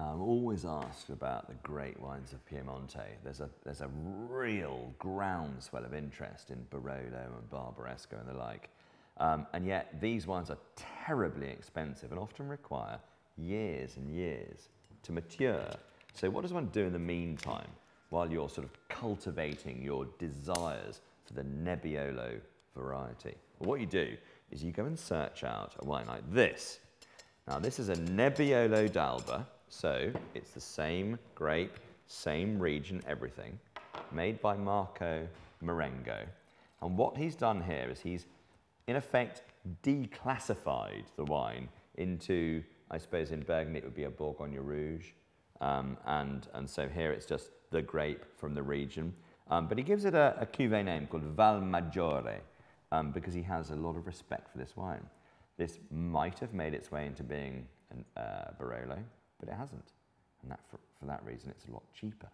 I'm always asked about the great wines of Piemonte. There's a, there's a real groundswell of interest in Barolo and Barbaresco and the like. Um, and yet these wines are terribly expensive and often require years and years to mature. So what does one do in the meantime while you're sort of cultivating your desires for the Nebbiolo variety? Well, what you do is you go and search out a wine like this. Now this is a Nebbiolo d'Alba, so it's the same grape, same region, everything, made by Marco Marengo. And what he's done here is he's, in effect, declassified the wine into, I suppose in Burgundy it would be a Bourgogne Rouge, um, and, and so here it's just the grape from the region. Um, but he gives it a, a cuvee name called Val Maggiore um, because he has a lot of respect for this wine. This might have made its way into being a uh, Barolo, but it hasn't. And that for, for that reason, it's a lot cheaper.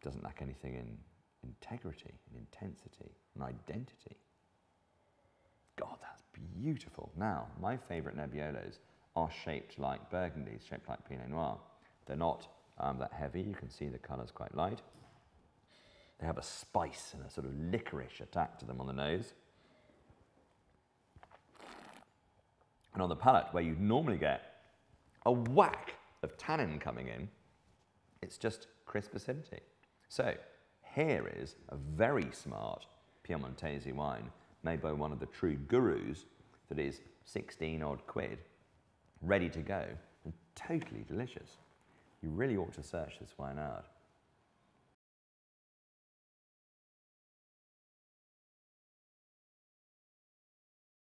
It doesn't lack anything in integrity and intensity and identity. God, that's beautiful. Now, my favourite Nebbiolos are shaped like Burgundies, shaped like Pinot Noir. They're not um, that heavy. You can see the colour's quite light. They have a spice and a sort of licorice attack to them on the nose. And on the palate, where you'd normally get a whack of tannin coming in, it's just crisp acidity. So here is a very smart Piemontese wine made by one of the true gurus that is 16 odd quid, ready to go and totally delicious. You really ought to search this wine out.